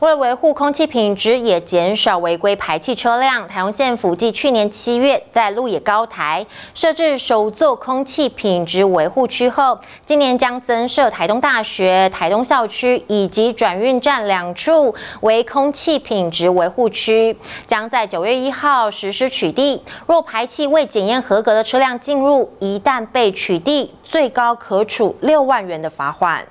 为了维护空气品质，也减少违规排气车辆，台东县府继去年七月在鹿野高台设置首座空气品质维护区后，今年将增设台东大学、台东校区以及转运站两处为空气品质维护区，将在九月一号实施取缔。若排气未检验合格的车辆进入，一旦被取缔，最高可处六万元的罚款。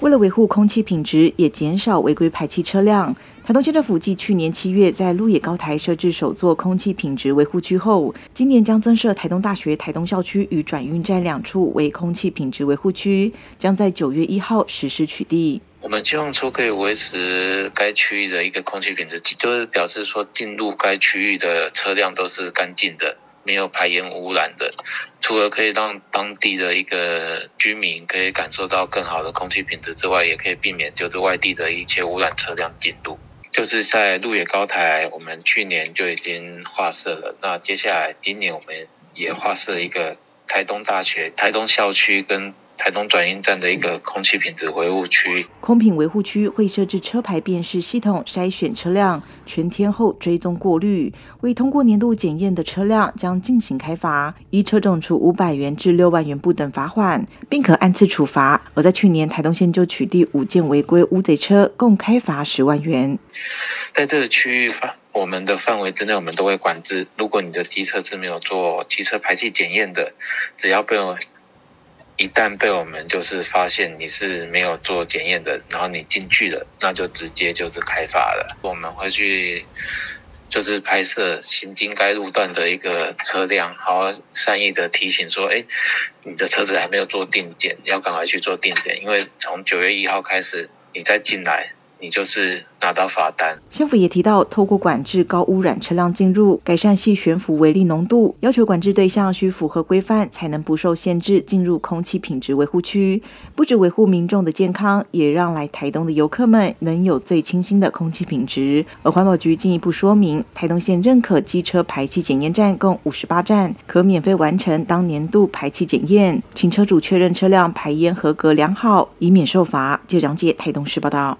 为了维护空气品质，也减少违规排气车辆，台东县政府继去年七月在鹿野高台设置首座空气品质维护区后，今年将增设台东大学、台东校区与转运站两处为空气品质维护区，将在九月一号实施取缔。我们希望说可以维持该区域的一个空气品质，就是表示说进入该区域的车辆都是干净的。没有排烟污染的，除了可以让当地的一个居民可以感受到更好的空气品质之外，也可以避免就是外地的一些污染车辆进入。就是在鹿野高台，我们去年就已经划设了，那接下来今年我们也划设一个台东大学、台东校区跟。台东转运站的一个空气品质维护区，空品维护区会设置车牌辨识系统，筛选车辆全天候追踪过滤，未通过年度检验的车辆将进行开罚，依车种处五百元至六万元不等罚款，并可按次处罚。而在去年，台东县就取缔五件违规乌贼车，共开罚十万元。在这个区域范我们的范围之内，我们都会管制。如果你的机车是没有做机车排气检验的，只要被我。一旦被我们就是发现你是没有做检验的，然后你进去了，那就直接就是开罚了。我们会去就是拍摄行经该路段的一个车辆，好善意的提醒说：“哎，你的车子还没有做定检，要赶快去做定检，因为从九月一号开始，你再进来。”你就是拿到罚单。县府也提到，透过管制高污染车辆进入，改善细悬浮微粒浓度，要求管制对象需符合规范，才能不受限制进入空气品质维护区。不止维护民众的健康，也让来台东的游客们能有最清新的空气品质。而环保局进一步说明，台东县认可机车排气检验站共五十八站，可免费完成当年度排气检验，请车主确认车辆排烟合格良好，以免受罚。记者张介台东市报道。